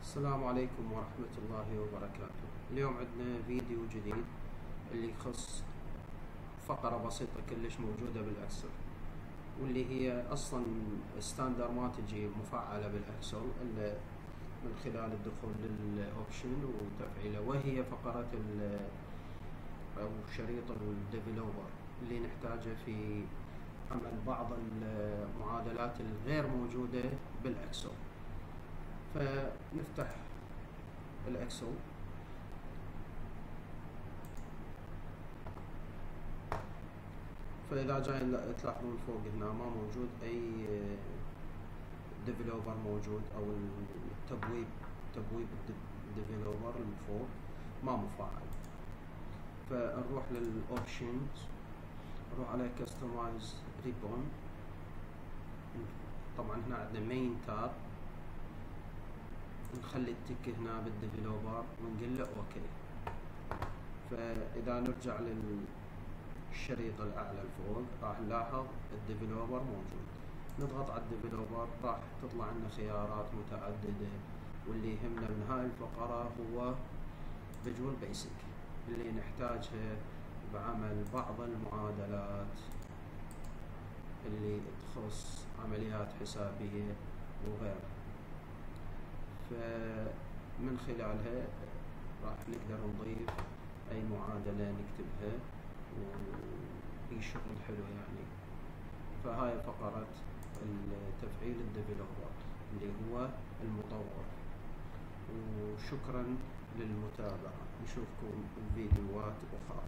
السلام عليكم ورحمة الله وبركاته. اليوم عندنا فيديو جديد اللي يخص فقرة بسيطة كلش موجودة بال Excel واللي هي أصلا standard ما تجي مفعلة بال Excel إلا من خلال الدخول لل option وتفعيله وهي فقرة أو شريط ال developer اللي نحتاجه في عمل بعض المعادلات الغير موجودة بال Excel. فنفتح ال Excel فإذا جاي تلاحظون فوق هنا ما موجود أي developer موجود أو التبويب تبويب ال developer اللي فوق ما مفعل. فنروح لل options نروح على customize ribbon طبعا هنا عندنا main tab نخلي ال tick هنا بال developer ونقول له okay. فإذا نرجع للشريط الأعلى لفوق راح نلاحظ ال developer موجود. نضغط على ال developer راح تطلع لنا خيارات متعددة. واللي يهمنا من هاي الفقرة هو Visual Basic اللي نحتاجها بعمل بعض المعادلات اللي تخص عمليات حسابية وغيرها. فمن خلالها راح نقدر نضيف أي معادلة نكتبها وفي شغل حلو يعني. فهاي فقرة تفعيل الديفلوبر اللي هو المطور. وشكرا للمتابعة. نشوفكم الفيديوهات أخرى.